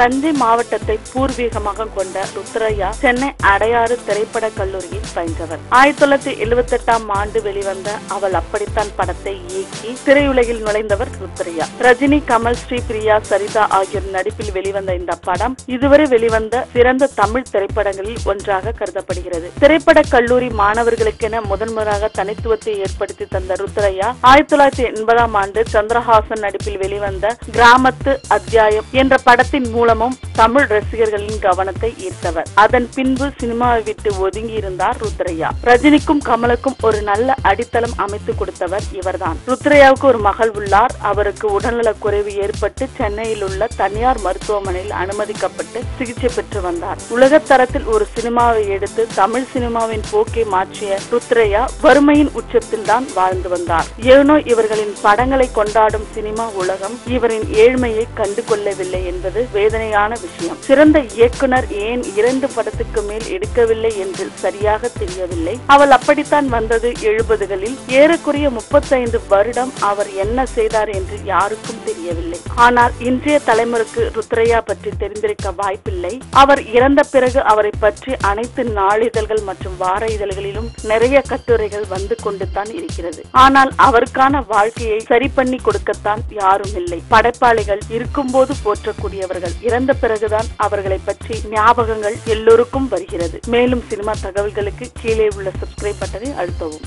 தஞ்சை மாவட்டத்தை பூர்வீகமாக கொண்ட ருத்ரையா சென்னை அடையாறு திரைப்பட கல்லூரியில் பயின்றவர். ஆயிரத்தி தொள்ளாயிரத்தி எழுபத்தி எட்டாம் ஆண்டு வெளிவந்த அவள் அப்படித்தான் படத்தை இயக்கி திரையுலகில் நுழைந்தவர் ருத்ரையா. ரஜினி கமல் ஸ்ரீ பிரியா சரிதா ஆகியோர் நடிப்பில் வெளிவந்த இந்த படம் இதுவரை வெளிவந்த சிறந்த தமிழ் திரைப்படங்களில் ஒன்றாக கருதப்படுகிறது. திரைப்பட கல்லூரி மாணவர்களுக்கென முதன்முறையாக தனித்துவத்தை ஏற்படுத்தி தந்த ருத்ரையா ஆயிரத்தி தொள்ளாயிரத்தி எண்பதாம் ஆண்டு சந்திரஹாசன் நடிப்பில் வெளிவந்த கிராமத்து அத்தியாயம் என்ற படத்தின் மூலம் மூலமும் தமிழ் ரசிகர்களின் கவனத்தை ஈர்த்தவர். அதன் பின்பு சினிமாவை விட்டு ஒதுங்கி இருந்தார் ருத்ரையா. ரஜினிக்கும் கமலுக்கும் ஒரு நல்ல அடித்தளம் அமைத்து கொடுத்தவர் இவர்தான். ருத்ரையாவுக்கு ஒரு மகள் உள்ளார். அவருக்கு உடல்நலக் குறைவு ஏற்பட்டு சென்னையில் உள்ள தனியார் மருத்துவமனையில் அனுமதிக்கப்பட்டு சிகிச்சை பெற்று வந்தார். உலகத்தரத்தில் ஒரு சினிமாவை எடுத்து தமிழ் சினிமாவின் போக்கை மாற்றிய ருத்ரையா வறுமையின் உச்சத்தில் தான் வாழ்ந்து வந்தார். ஏனோ இவர்களின் படங்களை கொண்டாடும் சினிமா உலகம் இவரின் ஏழ்மையை கண்டு கொள்ளவில்லை என்பது வேதனையான விஷயம். சிறந்த இயக்குனர் ஏன் இரண்டு படத்துக்கு மேல் எடுக்கவில்லை என்று சரியாக தெரியவில்லை? அவள் அப்படித்தான் வந்தது எழுபதுகளில். ஏறக்குறைய முப்பத்தைந்து வருடம் அவர் என்ன செய்தார் என்று யாருக்கும் தெரியவில்லை. ஆனால் இன்றைய தலைமுறைக்கு ருத்ரையா பற்றி தெரிந்திருக்க வாய்ப்பில்லை. அவர் இறந்த பிறகு அவரை பற்றி அனைத்து நாளிதழ்கள் மற்றும் வார இதழ்களிலும் நிறைய கட்டுரைகள் வந்து கொண்டு தான் இருக்கிறது. ஆனால் அவருக்கான வாழ்க்கையை சரி பண்ணி கொடுக்கத்தான் யாரும் இல்லை. படைப்பாளிகள் இருக்கும்போது போற்றக்கூடியவர்கள். இறந்த பிறகுதான் அவர்களை பற்றி ஞாபகங்கள் எல்லோருக்கும் வருகிறது. மேலும் சினிமா தகவல்களுக்கு கீழே உள்ள சப்ஸ்கிரைப் பட்டனை அழுத்தவும்.